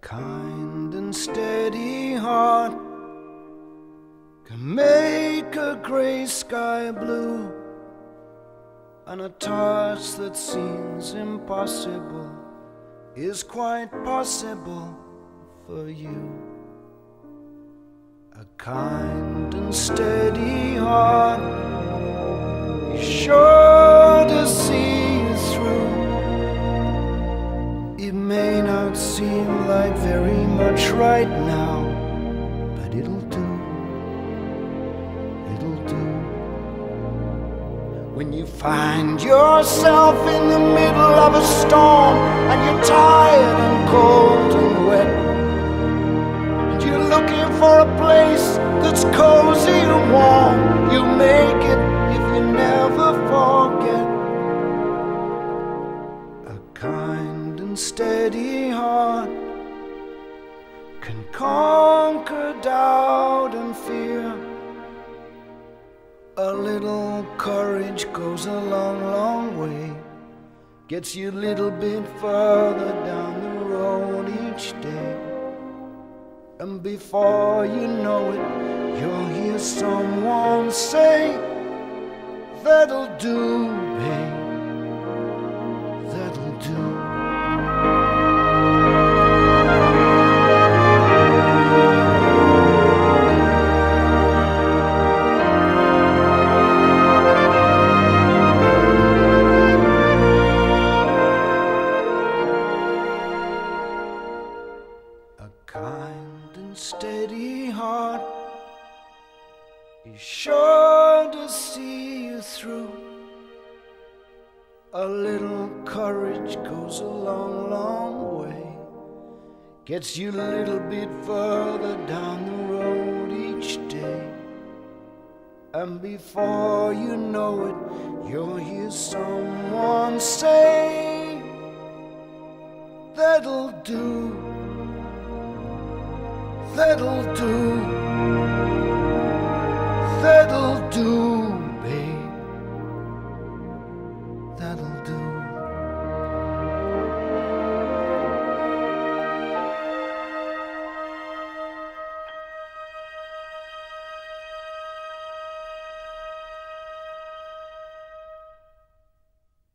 kind and steady heart can make a gray sky blue, and a task that seems impossible is quite possible for you. A kind and steady heart seem like very much right now, but it'll do. It'll do. When you find yourself in the middle of a storm and you're tired and cold and wet, and you're looking for a place that's cozy and warm, you make steady heart can conquer doubt and fear. A little courage goes a long, long way. Gets you a little bit further down the road each day. And before you know it, you'll hear someone say, That'll do, babe. That'll do. Steady heart is sure to see you through. A little courage goes a long, long way. Gets you a little bit further down the road each day. And before you know it, you'll hear someone say, That'll do. That'll do. That'll do, babe. That'll do.